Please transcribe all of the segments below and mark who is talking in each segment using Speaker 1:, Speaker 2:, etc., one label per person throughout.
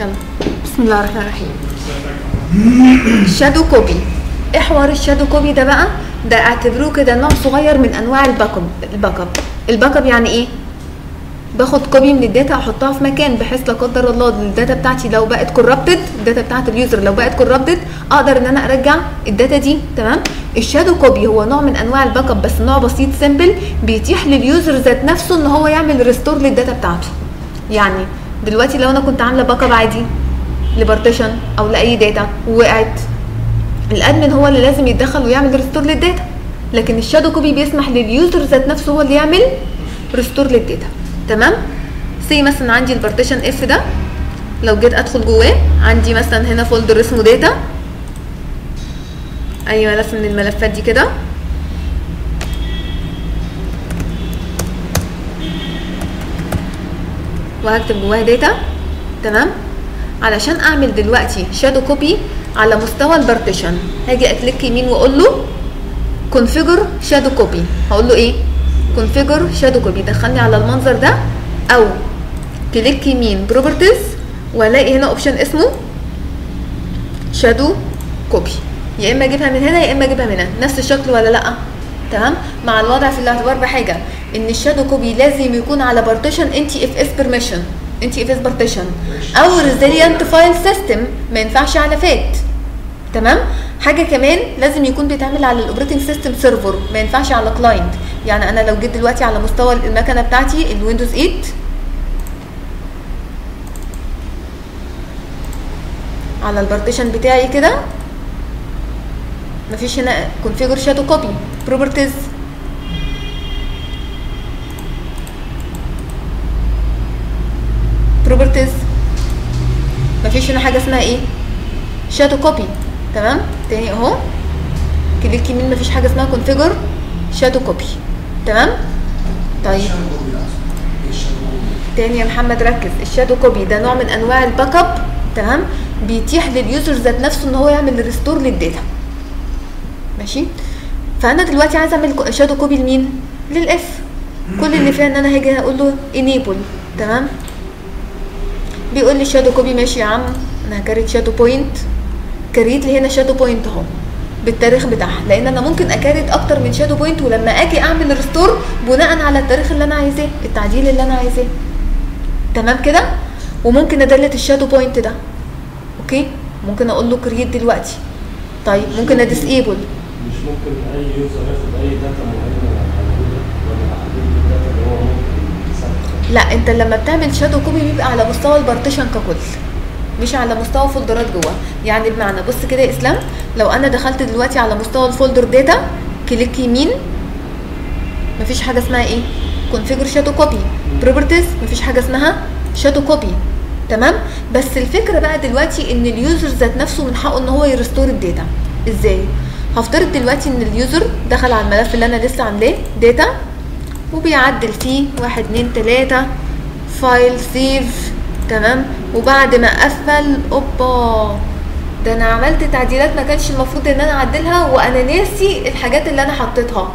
Speaker 1: يلا. بسم الله الرحمن الرحيم. shadow copy إيه حوار ال shadow copy ده بقى؟ ده اعتبروه كده نوع صغير من أنواع ال backup ال backup ال backup يعني إيه؟ باخد copy من ال data أحطها في مكان بحيث لا قدر الله ال data بتاعتي لو بقت corrupted ال data بتاعت ال user لو بقت corrupted أقدر إن أنا أرجع ال data دي تمام؟ ال shadow copy هو نوع من أنواع ال backup بس نوع بسيط simple بيتيح لل user ذات نفسه إن هو يعمل restore لل data بتاعته. يعني دلوقتي لو أنا كنت عاملة backup عادي ل partition أو لأي data ووقعت ال admin هو اللي لازم يتدخل ويعمل restore لل data لكن ال shadow copy بيسمح لل user ذات نفسه هو اللي يعمل restore لل data تمام؟ say مثلا عندي ال partition F ده. لو جيت أدخل جواه عندي مثلا هنا folder اسمه data اي ملف من الملفات دي كده. وهكتب جواها data تمام؟ علشان أعمل دلوقتي shadow copy على مستوى ال partition هاجي أ click يمين وأقول له configure shadow copy هقول له إيه؟ configure shadow copy دخلني على المنظر ده أو click يمين properties وألاقي هنا option اسمه shadow copy يا إما أجيبها من هنا يا إما أجيبها من هنا. نفس الشكل ولا لأ؟ تمام؟ مع الوضع في الاعتبار بحاجة. إن ال shadow copy لازم يكون على بارتيشن انت اف اس بيرميشن انت اف اس بارتيشن أو resilient file system ما ينفعش على FAT. تمام؟ حاجة كمان لازم يكون بيتعمل على ال operating system server ما ينفعش على client يعني أنا لو جيت دلوقتي على مستوى المكنة بتاعتي ال Windows 8 على ال partition بتاعي كده مفيش هنا configure shadow copy properties properties مفيش هنا حاجة اسمها إيه؟ shadow copy تمام؟ تاني أهو. click يمين مفيش حاجة اسمها configure shadow copy تمام؟ طيب. تاني يا محمد ركز. ال shadow copy ده نوع من أنواع ال backup تمام؟ بيتيح لل user ذات نفسه إن هو يعمل restore لل data. ماشي؟ فأنا دلوقتي عايزه أعمل shadow copy لمين؟ لل F. كل اللي فيها إن أنا هاجي أقول له enable تمام؟ بيقول لي shadow copy ماشي يا عم. أنا ه create shadow point create هنا shadow point أهو بالتاريخ بتاعها. لأن أنا ممكن ا create أكتر من shadow point ولما آجي أعمل restore بناء على التاريخ اللي أنا عايزاه التعديل اللي أنا عايزاه. تمام كده؟ وممكن أ delete ال shadow point ده. okay؟ ممكن أقول له create دلوقتي. طيب ممكن ا disable
Speaker 2: مش ممكن أي user ياخد أي data معينة موجوده ولا يحدد الداتا اللي هو ممكن يسافر
Speaker 1: لا انت لما بتعمل shadow copy بيبقى على مستوى ال partition ككل مش على مستوى folderات جوه. يعني بمعنى بص كده يا إسلام لو أنا دخلت دلوقتي على مستوى ال folder data click يمين مفيش حاجة اسمها إيه؟ configure shadow copy properties مفيش حاجة اسمها shadow copy تمام؟ بس الفكرة بقى دلوقتي إن ال user ذات نفسه من حقه إن هو ي restore ال data إزاي؟ هفترض دلوقتي إن ال user دخل على الملف اللي أنا لسه عاملاه data وبيعدل فيه واحد اتنين تلاتة file save تمام؟ وبعد ما قفل أوبا! ده أنا عملت تعديلات ما كانش المفروض إن أنا أعدلها وأنا ناسي الحاجات اللي أنا حطيتها.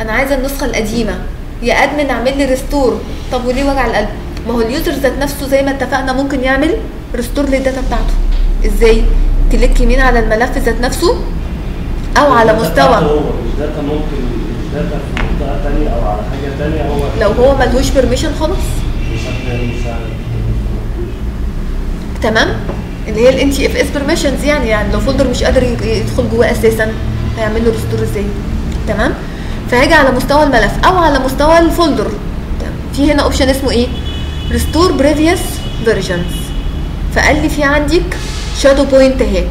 Speaker 1: أنا عايزة النسخة القديمة. يا admin اعمل لي restore طب وليه وجع القلب؟ ما هو ال user ذات نفسه زي ما اتفقنا ممكن يعمل restore لل data بتاعته. إزاي؟ click يمين على الملف ذات نفسه أو على مستوى.
Speaker 2: ممكن data في منطقة ثانية أو على حاجة ثانية هو
Speaker 1: لو هو ملهوش permission خلاص
Speaker 2: بشكل مساعد
Speaker 1: تمام؟ اللي هي ال NTFS permissions يعني يعني لو folder مش قادر يدخل جواه أساسا هيعمل له restore إزاي؟ تمام؟ فهاجي على مستوى الملف أو على مستوى ال folder. في هنا option اسمه إيه؟ restore previous versions فقال لي في عندك shadow point أهي.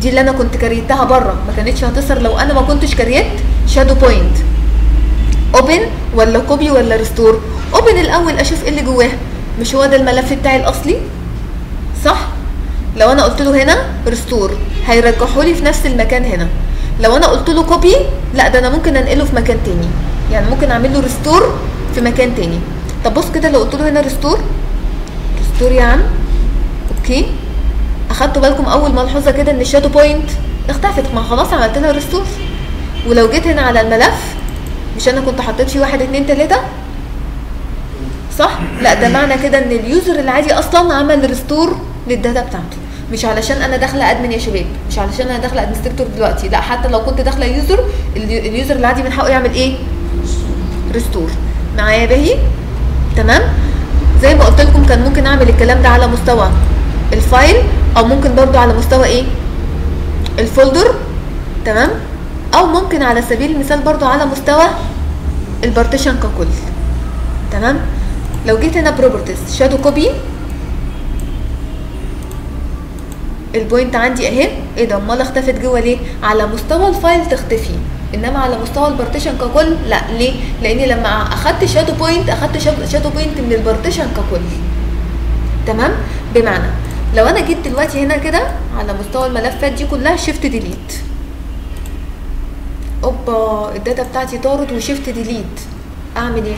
Speaker 1: دي اللي أنا كنت createها بره. ما كانتش هتظهر لو أنا ما كنتش create shadow point open ولا copy ولا restore؟ open الأول أشوف إيه اللي جواه. مش هو ده الملف بتاعي الأصلي؟ صح. لو أنا قلت له هنا restore هيرجعه لي في نفس المكان هنا. لو أنا قلت له copy لا ده أنا ممكن أنقله في مكان تاني. يعني ممكن أعمل له restore في مكان تاني. طب بص كده لو قلت له هنا restore restore يا عم. okay. اخدتوا بالكم أول ملحوظه كده إن ال shadow point اختفت. ما خلاص عملت لها restore. ولو جيت هنا على الملف مش أنا كنت حطيت فيه واحد اتنين تلاتة؟ صح؟ لا ده معنى كده إن ال user العادي أصلا عمل restore لل data بتاعته. مش علشان أنا داخلة admin يا شباب مش علشان أنا داخلة administrator دلوقتي لا حتى لو كنت داخلة user ال user العادي من حقه يعمل إيه؟ restore معايا باهي؟ تمام؟ زي ما قلت لكم كان ممكن أعمل الكلام ده على مستوى ال file أو ممكن برضو على مستوى إيه؟ ال folder تمام؟ أو ممكن على سبيل المثال برضو على مستوى ال partition ككل. تمام؟ لو جيت هنا properties shadow copy ال point عندي أهي. إيه ده؟ أمال اختفت جوه ليه؟ على مستوى ال file تختفي. إنما على مستوى ال partition ككل لا. ليه؟ لأني لما أخدت shadow point أخدت shadow point من ال partition ككل. تمام؟ بمعنى لو أنا جيت دلوقتي هنا كده على مستوى الملفات دي كلها shift delete أوبا ال data بتاعتي طارت و shift delete أعمل إيه؟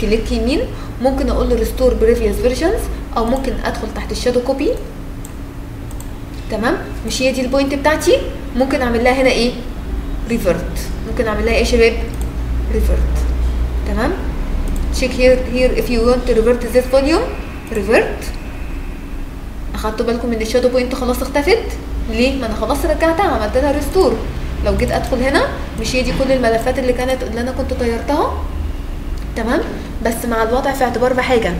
Speaker 1: click يمين ممكن أقول له restore previous versions أو ممكن أدخل تحت ال shadow copy تمام؟ مش هي دي ال point بتاعتي؟ ممكن أعمل لها هنا إيه؟ revert ممكن أعمل لها إيه يا شباب؟ revert تمام؟ check here here if you want to revert volume revert. أخدتوا بالكم إن ال shadow point خلاص اختفت؟ ليه؟ ما أنا خلاص رجعتها عملت لها restore لو جيت أدخل هنا مش هي دي كل الملفات اللي كانت اللي أنا كنت طيرتها؟ تمام؟ بس مع الوضع في اعتبار بحاجة.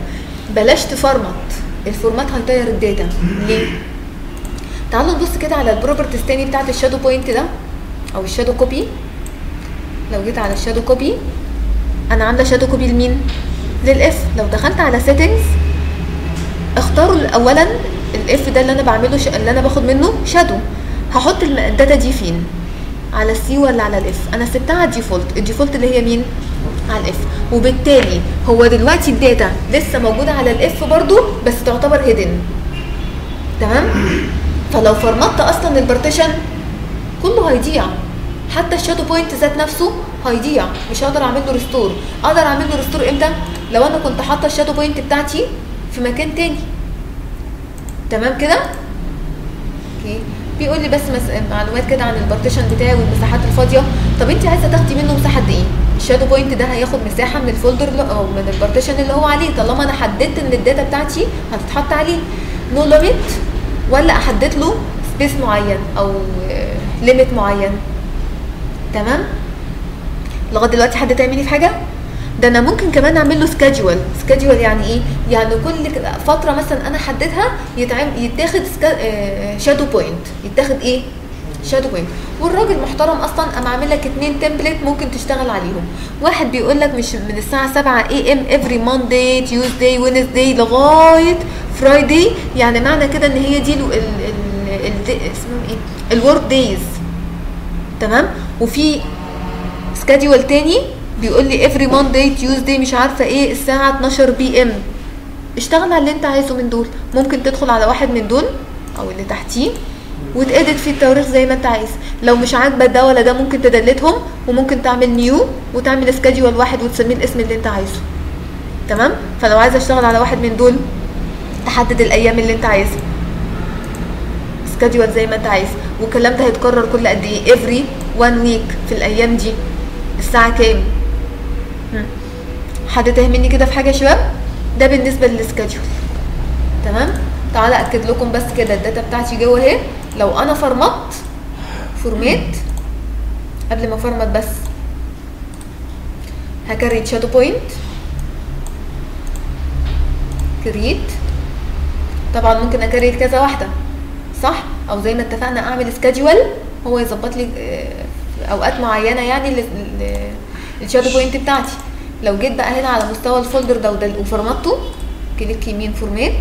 Speaker 1: بلاش تفرمط. ال format هيطير ال data. ليه؟ تعالوا نبص كده على ال properties تاني بتاعت ال shadow point ده أو ال shadow copy. لو جيت على ال shadow copy أنا عاملة shadow copy لمين؟ لل F. لو دخلت على settings اختاروا اولا ال F ده اللي أنا بعمله ش... اللي أنا باخد منه shadow. هحط ال data دي فين؟ على ال C ولا على ال F أنا سبتها على ال default ال default اللي هي مين؟ على ال F وبالتالي هو دلوقتي ال data لسه موجودة على ال F برضو بس تعتبر hidden تمام؟ فلو فرمطت أصلا ال partition كله هيضيع. حتى ال shadow point ذات نفسه هيضيع. مش هقدر أعمل له restore أقدر أعمل له restore إمتى؟ لو أنا كنت حاطة ال shadow point بتاعتي في مكان تاني. تمام كده؟ أوكي. بيقول لي بس. معلومات كده عن ال partition بتاعي والمساحات الفاضية. طب انت عايزة تاخدي منه مساحة قد إيه؟ ال shadow point ده هياخد مساحة من ال folder أو من ال partition اللي هو عليه. طالما أنا حددت إن ال data بتاعتي هتتحط عليه. no limit ولا أحدد له space معين أو limit معين. تمام؟ لغاية دلوقتي حد تاه مني في حاجة؟ ده أنا ممكن كمان أعمل له schedule schedule يعني إيه؟ يعني كل فترة مثلا أنا حددها يتعمل يتاخد shadow point يتاخد إيه؟ shadow point والراجل محترم أصلا قام عامل لك اتنين template ممكن تشتغل عليهم. واحد بيقول لك مش من الساعة 7 AM every Monday Tuesday Wednesday لغاية Friday يعني معنى كده إن هي دي ال ال اسمهم إيه؟ ال work days تمام؟ وفي schedule تاني بيقول لي every Monday Tuesday مش عارفة إيه الساعة 12 PM اشتغل على اللي أنت عايزه من دول. ممكن تدخل على واحد من دول أو اللي تحتيه وت edit فيه التواريخ زي ما أنت عايز. لو مش عاجبك ده ولا ده ممكن ت delete هم وممكن تعمل new وتعمل schedule واحد وتسميه الاسم اللي أنت عايزه. تمام؟ فلو عايزه أشتغل على واحد من دول تحدد الأيام اللي أنت عايزها. schedule زي ما أنت عايز. والكلام ده هيتكرر كل قد إيه؟ every one week في الأيام دي. الساعة كام؟ حد تاه مني كده في حاجة يا شباب؟ ده بالنسبة لل schedule تمام؟ تعالى أأكد لكم بس كده ال data بتاعتي جوه أهي. لو أنا فرمت format قبل ما أفرمت بس ه create shadow point create طبعا ممكن ا create كذا واحدة صح؟ أو زي ما اتفقنا أعمل schedule هو يظبط لي آه، أوقات معينة يعني ال shadow point بتاعتي. لو جيت بقى هنا على مستوى ال folder ده وده وفرمته click يمين format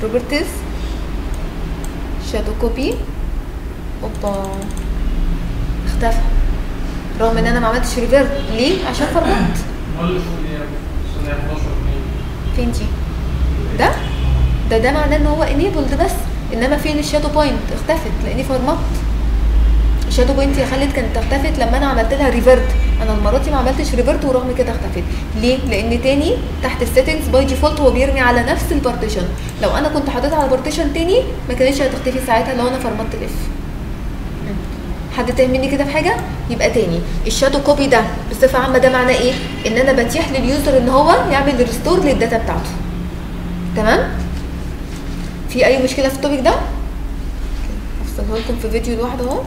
Speaker 1: بروبرتيز شادو كوبي اوبا اختفى. رغم إن أنا ما عملتش ريفيرت ليه؟ عشان فرمت
Speaker 2: امال السنة السنة 11 مين؟
Speaker 1: فين دي؟ ده؟ ده ده معناه إن هو انيبلد بس إنما فين الشادو بوينت اختفت لأني فورمات الشادو بوينت يا خالد كانت اختفت لما أنا عملت لها ريفيرت أنا المرة دي ما عملتش ريفيرت ورغم كده اختفت. ليه؟ لأن تاني تحت ال settings by default هو بيرمي على نفس ال partition لو أنا كنت حاططها على partition تاني ما كانتش هتختفي ساعتها لو أنا فرمت ال F حد تاه مني كده في حاجة؟ يبقى تاني. ال shadow copy ده بصفة عامة ده معناه إيه؟ إن أنا بتيح لل user إن هو يعمل restore لل data بتاعته. تمام؟ في أي مشكلة في ال topic ده؟ افصلها لكم في فيديو لوحده أهو.